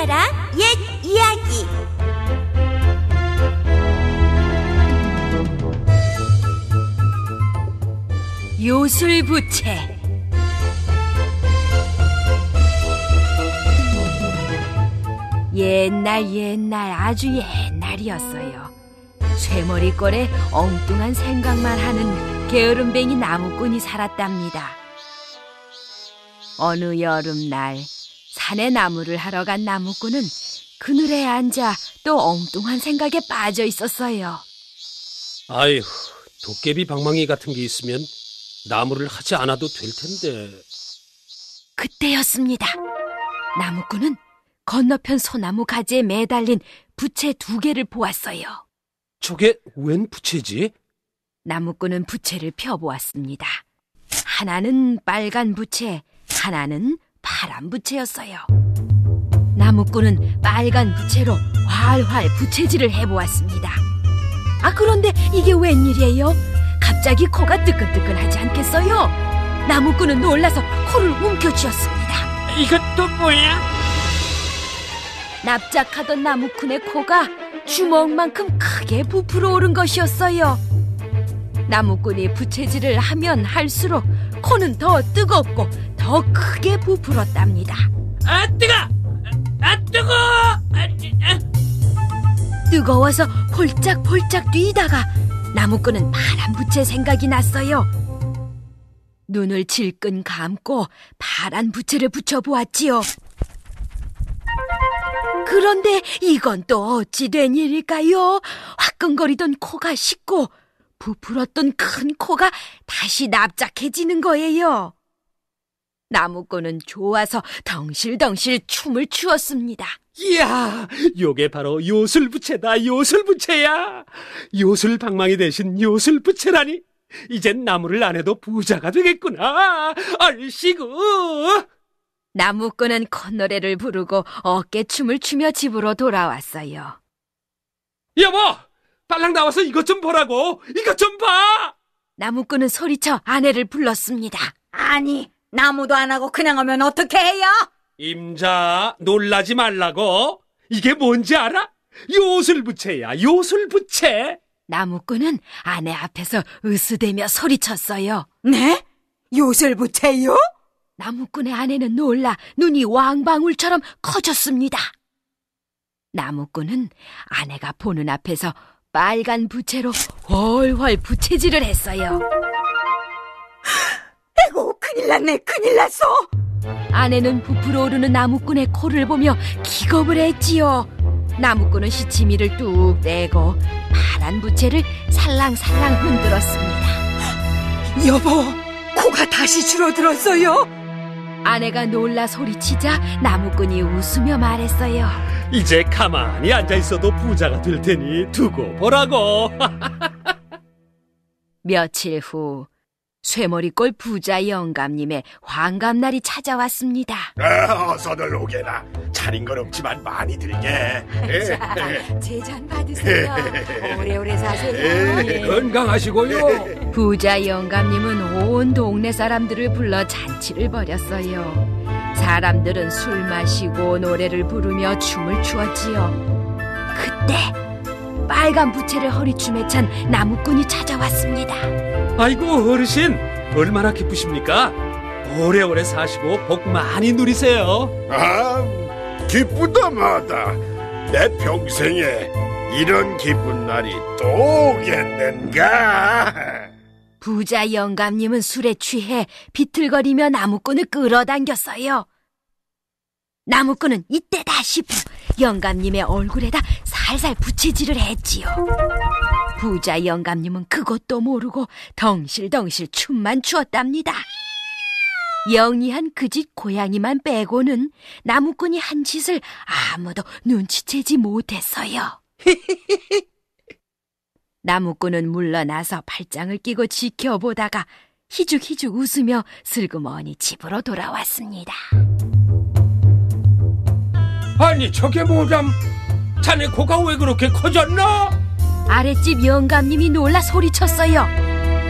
우리나라 옛 이야기 요술부채 옛날 옛날 아주 옛날이었어요. 쇠머리꼴에 엉뚱한 생각만 하는 게으름뱅이 나무꾼이 살았답니다. 어느 여름날 산에 나무를 하러 간 나무꾼은 그늘에 앉아 또 엉뚱한 생각에 빠져 있었어요. 아이고, 도깨비 방망이 같은 게 있으면 나무를 하지 않아도 될 텐데. 그때였습니다. 나무꾼은 건너편 소나무 가지에 매달린 부채 두 개를 보았어요. 저게 웬 부채지? 나무꾼은 부채를 펴보았습니다. 하나는 빨간 부채, 하나는 파란 부채였어요. 나무꾼은 빨간 부채로 활활 부채질을 해보았습니다. 아, 그런데 이게 웬일이에요? 갑자기 코가 뜨끈뜨끈하지 않겠어요? 나무꾼은 놀라서 코를 움켜쥐었습니다. 이것도 뭐야? 납작하던 나무꾼의 코가 주먹만큼 크게 부풀어 오른 것이었어요. 나무꾼이 부채질을 하면 할수록 코는 더 뜨겁고 더 크게 부풀었답니다. 아 뜨거! 아 뜨거! 아, 아. 뜨거워서 폴짝폴짝 뛰다가 나무꾼은 파란 부채 생각이 났어요. 눈을 질끈 감고 파란 부채를 붙여보았지요. 그런데 이건 또 어찌 된 일일까요? 화끈거리던 코가 식고 부풀었던 큰 코가 다시 납작해지는 거예요. 나무꾼은 좋아서 덩실덩실 춤을 추었습니다. 이야, 요게 바로 요술부채다, 요술부채야. 요술 방망이 대신 요술부채라니. 이젠 나무를 안 해도 부자가 되겠구나. 얼씨구. 나무꾼은 콧노래를 부르고 어깨춤을 추며 집으로 돌아왔어요. 여보, 빨랑 나와서 이것 좀 보라고. 이것 좀 봐. 나무꾼은 소리쳐 아내를 불렀습니다. 아니 나무도 안 하고 그냥 오면 어떻게 해요? 임자, 놀라지 말라고. 이게 뭔지 알아? 요술부채야, 요술부채. 나무꾼은 아내 앞에서 으스대며 소리쳤어요. 네? 요술부채요? 나무꾼의 아내는 놀라 눈이 왕방울처럼 커졌습니다. 나무꾼은 아내가 보는 앞에서 빨간 부채로 훨훨 부채질을 했어요. 에고 큰일 났네 큰일 났어 아내는 부풀어 오르는 나무꾼의 코를 보며 기겁을 했지요. 나무꾼은 시치미를 뚝 떼고 파란 부채를 살랑살랑 흔들었습니다. 여보 코가 다시 줄어들었어요 아내가 놀라 소리치자 나무꾼이 웃으며 말했어요. 이제 가만히 앉아 있어도 부자가 될 테니 두고 보라고. 며칠 후 쇠머리꼴 부자 영감님의 환갑날이 찾아왔습니다. 아, 어서들 오게나. 차린 건 없지만 많이 들게. 제잔 받으세요 오래오래 사세요 예, 건강하시고요. 부자 영감님은 온 동네 사람들을 불러 잔치를 벌였어요. 사람들은 술 마시고 노래를 부르며 춤을 추었지요. 그때 빨간 부채를 허리춤에 찬 나무꾼이 찾아왔습니다. 아이고, 어르신. 얼마나 기쁘십니까? 오래오래 사시고 복 많이 누리세요. 아, 기쁘다 마다 내 평생에 이런 기쁜 날이 또 오겠는가? 부자 영감님은 술에 취해 비틀거리며 나무꾼을 끌어당겼어요. 나무꾼은 이때다 싶어 영감님의 얼굴에다 살살 부채질을 했지요. 부자 영감님은 그것도 모르고 덩실덩실 춤만 추었답니다. 영리한 그 집 고양이만 빼고는 나무꾼이 한 짓을 아무도 눈치채지 못했어요. 나무꾼은 물러나서 팔짱을 끼고 지켜보다가 희죽희죽 웃으며 슬그머니 집으로 돌아왔습니다. 아니 저게 뭐람? 자네 코가 왜 그렇게 커졌나? 아랫집 영감님이 놀라 소리쳤어요.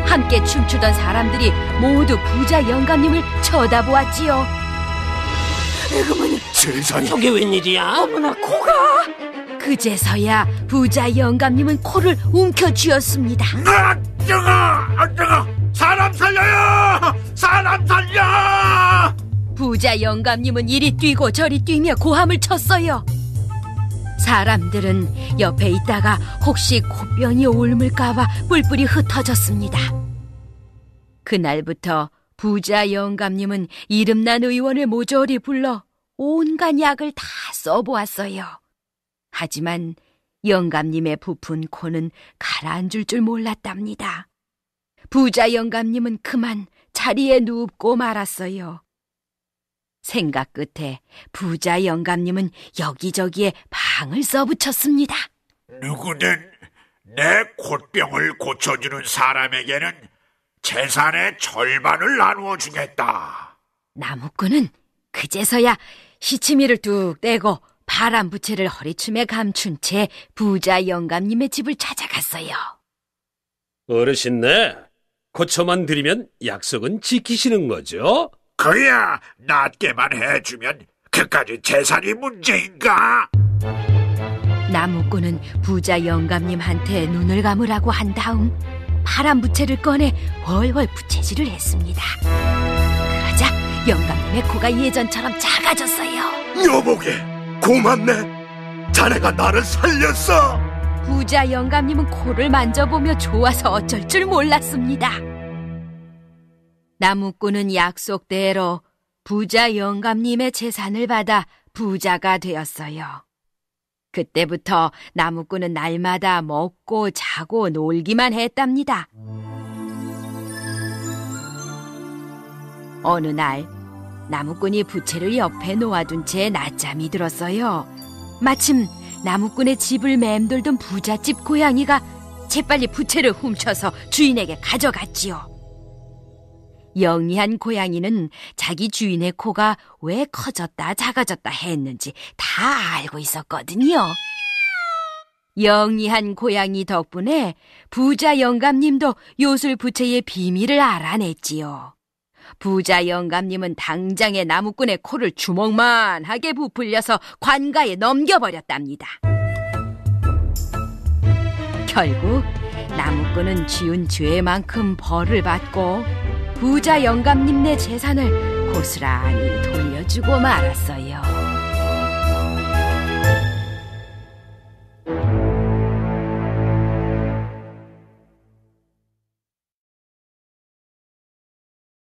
함께 춤추던 사람들이 모두 부자 영감님을 쳐다보았지요. 세상에 저게 웬일이야? 어머나 코가 그제서야 부자 영감님은 코를 움켜쥐었습니다. 아 뜨거 아 뜨거 사람 살려요 사람 살려 부자 영감님은 이리 뛰고 저리 뛰며 고함을 쳤어요. 사람들은 옆에 있다가 혹시 코병이 옮을까봐 뿔뿔이 흩어졌습니다. 그날부터 부자 영감님은 이름난 의원을 모조리 불러 온갖 약을 다 써보았어요. 하지만 영감님의 부푼 코는 가라앉을 줄 몰랐답니다. 부자 영감님은 그만 자리에 눕고 말았어요. 생각 끝에 부자 영감님은 여기저기에 방을 써붙였습니다. 누구든 내 콧병을 고쳐주는 사람에게는 재산의 절반을 나누어 주겠다 나무꾼은 그제서야 시치미를 뚝 떼고 파란 부채를 허리춤에 감춘 채 부자 영감님의 집을 찾아갔어요. 어르신네, 고쳐만 드리면 약속은 지키시는 거죠? 그야 낫게만 해주면 그까지 재산이 문제인가 나무꾼은 부자 영감님한테 눈을 감으라고 한 다음 파란 부채를 꺼내 훨훨 부채질을 했습니다. 그러자 영감님의 코가 예전처럼 작아졌어요. 여보게 고맙네 자네가 나를 살렸어 부자 영감님은 코를 만져보며 좋아서 어쩔 줄 몰랐습니다. 나무꾼은 약속대로 부자 영감님의 재산을 받아 부자가 되었어요. 그때부터 나무꾼은 날마다 먹고 자고 놀기만 했답니다. 어느 날 나무꾼이 부채를 옆에 놓아둔 채 낮잠이 들었어요. 마침 나무꾼의 집을 맴돌던 부잣집 고양이가 재빨리 부채를 훔쳐서 주인에게 가져갔지요. 영리한 고양이는 자기 주인의 코가 왜 커졌다 작아졌다 했는지 다 알고 있었거든요. 영리한 고양이 덕분에 부자 영감님도 요술 부채의 비밀을 알아냈지요. 부자 영감님은 당장에 나무꾼의 코를 주먹만 하게 부풀려서 관가에 넘겨버렸답니다. 결국 나무꾼은 지은 죄만큼 벌을 받고 부자 영감님네 재산을 고스란히 돌려주고 말았어요.